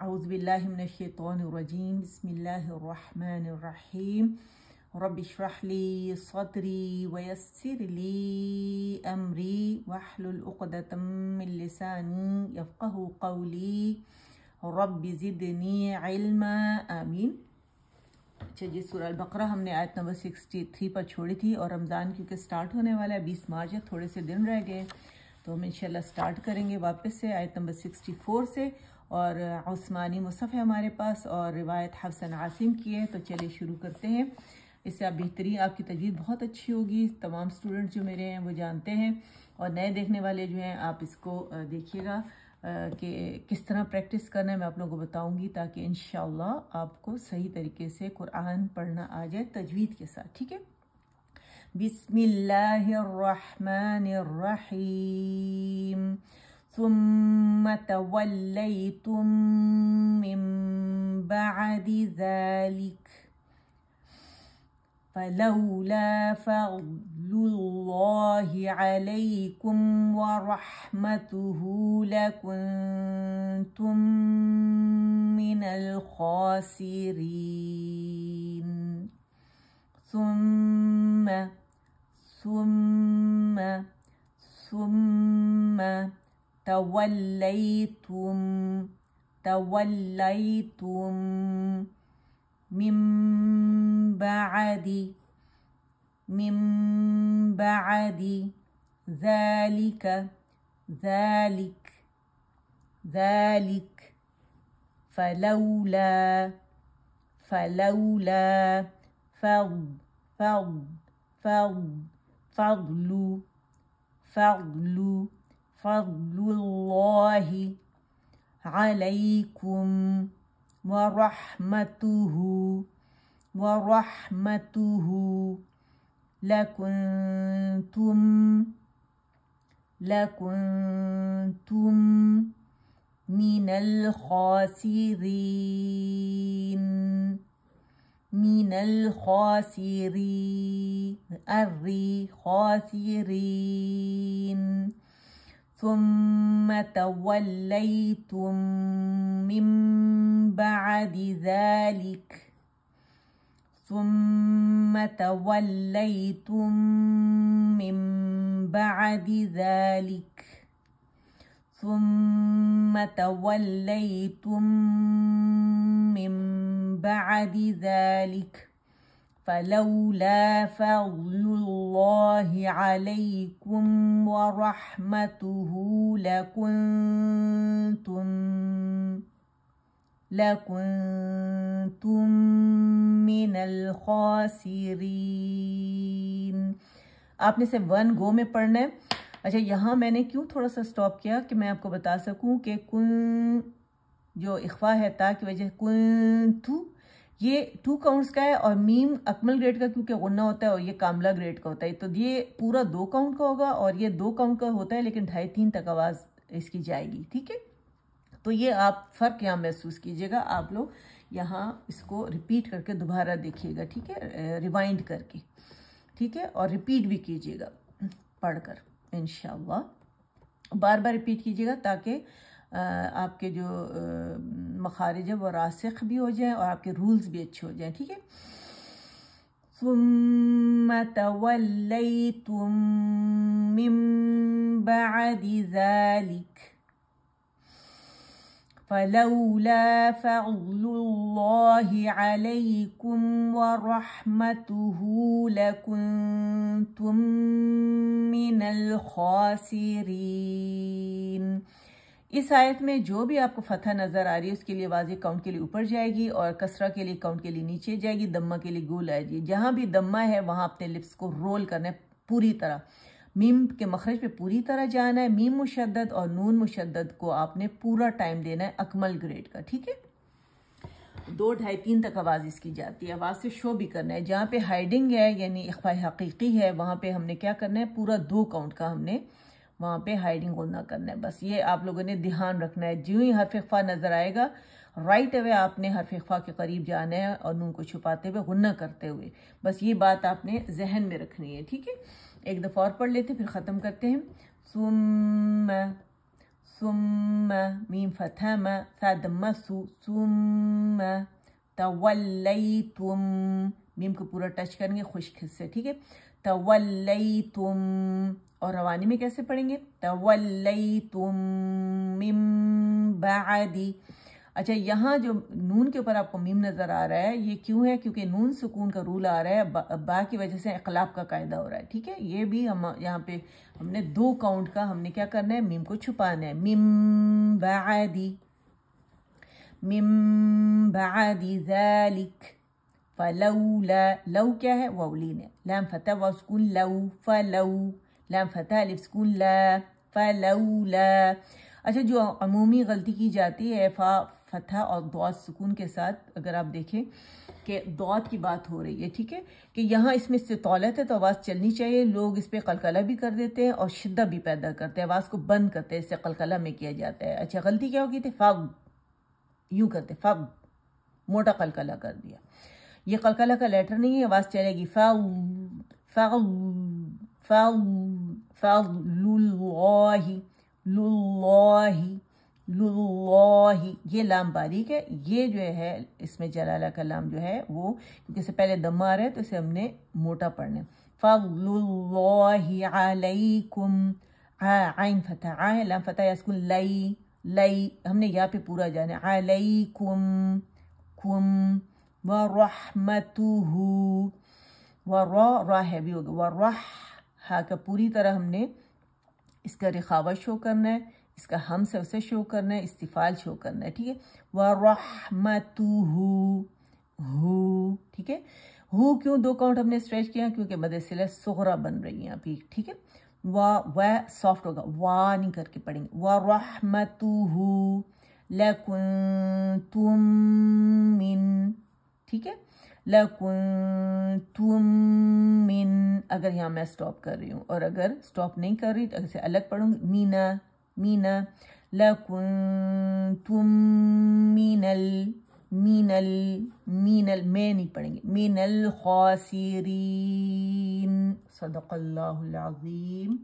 اعوذ باللہ من الشیطان الرجیم، بسم اللہ الرحمن الرحیم. رب اشرح لی صدری ویسر لی امری واحلل عقدۃ من لسانی یفقہ قولی. رب زدنی علما، آمین. اچھا جی سورہ البقرہ ہم نے آیت نمبر سکسٹی تھری پر چھوڑی تھی اور رمضان کیونکہ سٹارٹ ہونے والا ہے، بیس مارچ ہے، تھوڑے سے دن رہ گئے تو ہم انشاءاللہ سٹارٹ کریں گے واپس سے آیت نمبر سکسٹی فور سے۔ اور عثمانی مصحف ہے ہمارے پاس اور روایت حفصن عاصم کی ہے، تو چلیے شروع کرتے ہیں۔ اس سے آپ بہترین، آپ کی تجوید بہت اچھی ہوگی۔ تمام سٹوڈنٹ جو میرے ہیں وہ جانتے ہیں۔ اور نئے دیکھنے والے جو ہیں، آپ اس کو دیکھیے گا کہ کس طرح پریکٹس کرنا ہے۔ میں آپ لوگوں کو بتاؤں گی تاکہ انشاءاللہ آپ کو صحیح طریقے سے قرآن پڑھنا آ جائے تجوید کے ساتھ، ٹھیک ہے؟ بسم اللہ الرحمن الرحیم۔ ثم تولیتم من بعد ذلك فلولا فضل الله عليكم ورحمته لكنتم من الخاسرين. ثم ثم ثم توليتم توليتم من بعد من بعد ذلك ذلك ذلك. فلولا فلولا فضل فضل فضل فضل فضل. فضل الله عليكم ورحمته ورحمته لكنتم لكنتم من الخاسرين من الخاسرين الخاسرين ثم توليتم من بعد ذلك. ثم توليتم من بعد ذلك. ثم توليتم من بعد ذلك. فلولا فضل الله عليكم ورحمته لكنتم لكنتم من الخاسرين۔ آپ نے سے ون گو میں پڑھنا ہے۔ اچھا یہاں میں نے کیوں تھوڑا سا سٹاپ کیا کہ میں آپ کو بتا سکوں کہ کن جو اخوا ہے تا کی وجہ کن تو یہ ٹو کاؤنٹس کا ہے اور میم اکمل گریڈ کا کیونکہ غنہ ہوتا ہے اور یہ کاملہ گریڈ کا ہوتا ہے. تو یہ پورا دو کاؤنٹ کا ہوگا اور یہ دو کاؤنٹ کا ہوتا ہے لیکن ڈھائی تین تک آواز اس کی جائے گی. ٹھیک ہے؟ تو یہ آپ فرق یہاں محسوس کیجیے گا. آپ لوگ یہاں اس کو ریپیٹ کر کے دوبارہ دیکھیے گا. ٹھیک ہے؟ ریوائنڈ کر کے. ٹھیک ہے؟ اور ریپیٹ بھی کیجیے گا. پڑھ کر. انشاءاللہ. بار بار ریپیٹ کیجیے گا تاکہ آپ کے جو مخارج ہیں وہ راسخ بھی ہو جائیں اور آپ کے رولز بھی اچھے ہو جائیں ٹھیک ہے ثم توليتم من بعد ذلك فلولا فضل الله عليكم ورحمته لكنتم من الخاسرين اس آیت میں جو بھی آپ کو فتح نظر آ رہی ہے، اس کے لیے واضح کاؤنٹ کے لیے اوپر جائے گی اور کسرہ کے لیے کاؤنٹ کے لیے نیچے جائے گی، دمہ کے لیے گول آئے گی۔ جہاں بھی دمہ ہے، وہاں اپنے لپس کو رول کرنا ہے پوری طرح۔ میم کے مخرج پہ پوری طرح جانا ہے، میم مشدد اور نون مشدد کو آپ نے پورا ٹائم دینا ہے اکمل گریڈ کا، ٹھیک ہے؟ دو ڈھائی تین تک آواز اس کی جاتی ہے، آواز سے شو بھی کرنا ہے۔ جہاں پہ ہائیڈنگ ہے یعنی اخفاء حقیقی ہے، وہاں پہ ہم نے کیا کرنا ہے، پورا دو کاؤنٹ کا ہم نے وہاں پہ ہائیڈنگ ہونا کرنا ہے۔ بس یہ آپ لوگوں نے دھیان رکھنا ہے۔ جو ہی حرف اخفا نظر آئے گا رائٹ اوے آپ نے حرف اخفا کے قریب جانا ہے اور نون کو چھپاتے ہوئے، غنہ کرتے ہوئے۔ بس یہ بات آپ نے ذہن میں رکھنی ہے، ٹھیک ہے؟ ایک دفعہ اور پڑھ لیتے، پھر ختم کرتے ہیں۔ سم ثم، میم فتح م ثد مسو تولیتم میم کو پورا ٹچ کریں گے خشک سے، ٹھیک ہے؟ تولیتم، اور روانی میں کیسے پڑھیں گے؟ تولیتم من بعدی۔ اچھا یہاں جو نون کے اوپر آپ کو میم نظر آ رہا ہے، یہ کیوں ہے؟ کیونکہ نون سکون کا رول آ رہا ہے، با کی وجہ سے اقلاب کا قاعدہ ہو رہا ہے، ٹھیک ہے؟ یہ بھی ہم، یہاں پہ ہم نے دو کاؤنٹ کا ہم نے کیا کرنا ہے، میم کو چھپانا ہے۔ مم بعدی۔ مم بعدی ذالک فلولا، لو کیا ہے؟ وولین ہے۔ لام فتح و سکون، لو، فلو، لام فتح الف، سکون، لا، فلولا۔ اچھا جو عمومی غلطی کی جاتی ہے، فا فتح اور دعات سکون کے ساتھ، اگر آپ دیکھیں کہ دعات کی بات ہو رہی ہے، ٹھیک ہے؟ کہ یہاں اس میں استطالت ہے تو آواز چلنی چاہیے، لوگ اس پہ قلقلہ بھی کر دیتے ہیں اور شدہ بھی پیدا کرتے ہیں، آواز کو بند کرتے ہیں، اس سے قلقلہ میں کیا جاتا ہے۔ اچھا غلطی کیا ہوگی تھی؟ فاغ، یوں کرتے، فاغ، موٹا قلقلہ کر دیا۔ یہ قلقلہ کا لیٹر نہیں ہے، آواز چلے گی فاغ فاغ فاغ فاغ للہ للہ للہ، یہ لام باریک ہے۔ یہ جو ہے، اس میں جلالہ کا لام جو ہے، وہ کیونکہ سے پہلے دم آ رہا ہے، تو اسے ہم نے موٹا پڑھنا فضل اللہ علیکم عین فتح آئے لام فتح یسکن لئی لئی ہم نے یہاں پہ پورا جانا علیکم، کم ورحمتہ ورہ راہ ہے، بھی ہوگا۔ ورح، ہا کا پوری طرح ہم نے اس کا رخاوہ شو کرنا ہے، اس کا ہم سے اسے شو کرنا ہے، استفال شو کرنا ہے، ٹھیک ہے؟ و وَرَحْمَتُهُ ہو، ٹھیک ہے؟ ہو کیوں دو کاؤنٹ ہم نے اسٹریچ کیا؟ کیونکہ مدسلہ سغرہ بن رہی ہیں ابھی، ٹھیک ہے؟ وا، و، سافٹ ہوگا۔ وا نہیں کر کے پڑھیں گے۔ وَرَحْمَتُهُ لَكُنْتُمْ مِن ٹھیک ہے؟ لَكُنْتُمْ مِن، اگر یہاں میں سٹاپ کر رہی ہوں، اور اگر سٹاپ نہیں کر رہی، تو اسے الگ پڑھوں گی مینا مینا لَكُنْتُمْ مِنَ ال مین میں نہیں پڑھیں گے مین الخاسرین صدق اللہ العظیم۔